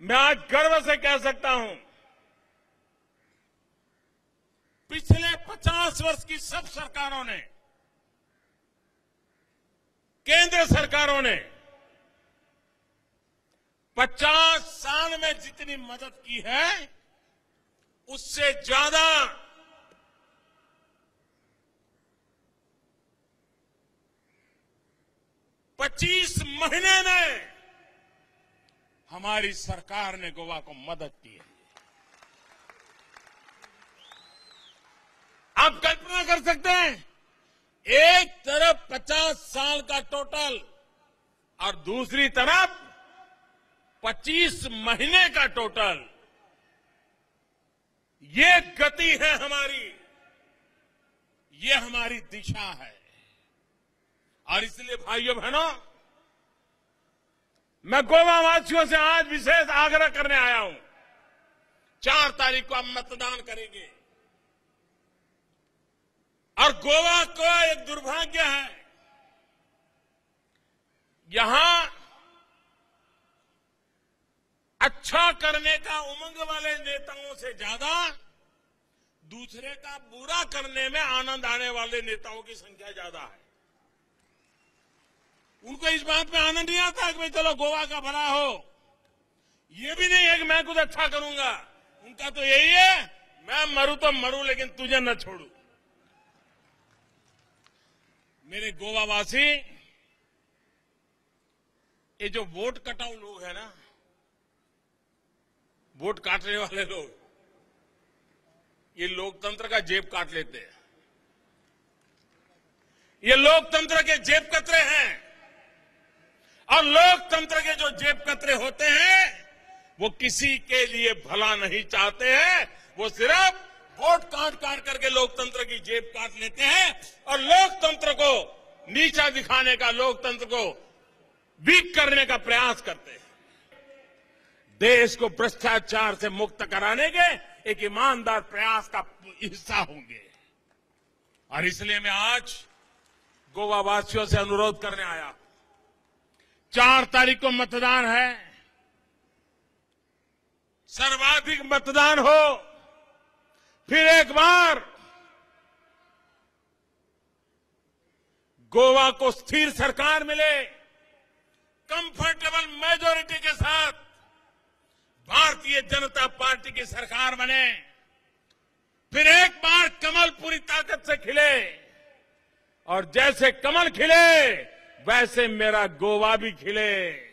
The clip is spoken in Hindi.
मैं आज गर्व से कह सकता हूँ, पिछले 50 वर्ष की सब सरकारों ने, केंद्र सरकारों ने 50 साल में जितनी मदद की है, उससे ज़्यादा पच्चीस महीने में हमारी सरकार ने गोवा को मदद की है। आप कल्पना कर सकते हैं, एक तरफ़ पचास साल का टोटल और दूसरी तरफ़ पच्चीस महीने का टोटल ये गति है हमारी, ये हमारी दिशा है। और इसलिए भाइयों बहनों मैं गोवा वासियों से आज विशेष आग्रह करने आया हूँ। चार तारीख को हम मतदान करेंगे। और गोवा को एक दुर्भाग्य है, यहाँ अच्छा करने का उमंग वाले नेताओं से ज़्यादा दूसरे का बुरा करने में आनंद आने वाले नेताओं की संख्या ज़्यादा है। उनको इस बात में आनंद नहीं आता कि भाई चलो गोवा का भला हो। ये भी नहीं है कि मैं कुछ अच्छा करूँगा। उनका तो यही है, मैं मरू तो मरू, लेकिन तुझे न छोड़ू। मेरे गोवावासी, ये जो वोट कटाऊ लोग है ना, वोट काटने वाले लोग, ये लोकतंत्र का जेब काट लेते हैं। ये लोकतंत्र के जेब कतरे हैं। और लोकतंत्र के जो जेब कतरे होते हैं, वो किसी के लिए भला नहीं चाहते हैं। वो सिर्फ़ वोट काट काट करके लोकतंत्र की जेब काट लेते हैं और लोकतंत्र को नीचा दिखाने का, लोकतंत्र को वीक करने का प्रयास करते हैं। देश को भ्रष्टाचार से मुक्त कराने के एक ईमानदार प्रयास का हिस्सा होंगे। और इसलिए मैं आज गोवा वासियों से अनुरोध करने आया चार तारीख को मतदान है। सर्वाधिक मतदान हो। फिर एक बार गोवा को स्थिर सरकार मिले। कंफर्टेबल मेजोरिटी के साथ भारतीय जनता पार्टी की सरकार बने। फिर एक बार कमल पूरी ताकत से खिले। और जैसे कमल खिले वैसे मेरा गोवा भी खिले।